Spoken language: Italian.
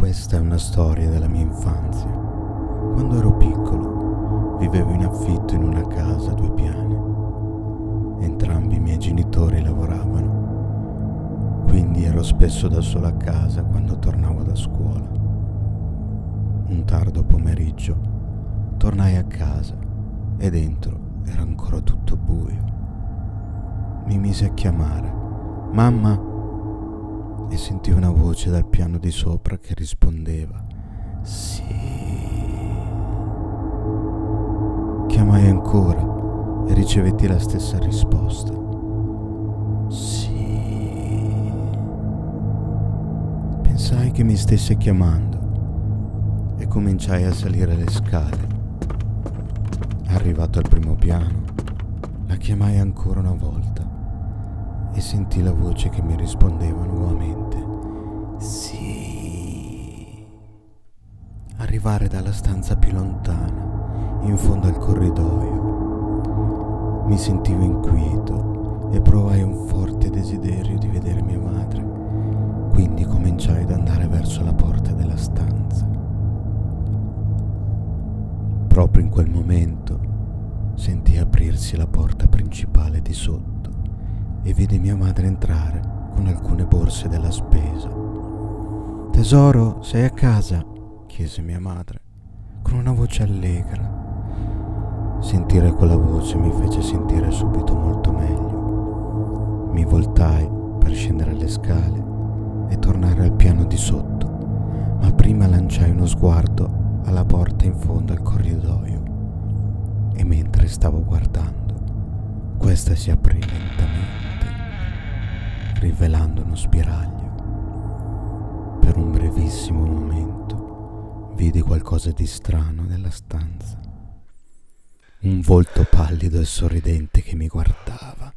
Questa è una storia della mia infanzia. Quando ero piccolo vivevo in affitto in una casa a due piani. Entrambi i miei genitori lavoravano, quindi ero spesso da solo a casa quando tornavo da scuola. Un tardo pomeriggio tornai a casa e dentro era ancora tutto buio. Mi mise a chiamare, mamma, e sentì una voce dal piano di sopra che rispondeva, sì. Chiamai ancora e ricevetti la stessa risposta. Sì. Pensai che mi stesse chiamando e cominciai a salire le scale. Arrivato al primo piano, la chiamai ancora una volta e sentì la voce che mi rispondeva nuovamente. Sì. Arrivare dalla stanza più lontana, in fondo al corridoio. Mi sentivo inquieto e provai un forte desiderio di vedere mia madre, quindi cominciai ad andare verso la porta della stanza. Proprio in quel momento sentì aprirsi la porta principale di sotto e vide mia madre entrare con alcune borse della spesa. Tesoro, sei a casa? chiese mia madre, con una voce allegra. Sentire quella voce mi fece sentire subito molto meglio. Mi voltai per scendere le scale e tornare al piano di sotto, ma prima lanciai uno sguardo alla porta in fondo al corridoio e mentre stavo guardando, questa si aprì lentamente rivelando uno spiraglio. Per un brevissimo momento vidi qualcosa di strano nella stanza. Un volto pallido e sorridente che mi guardava.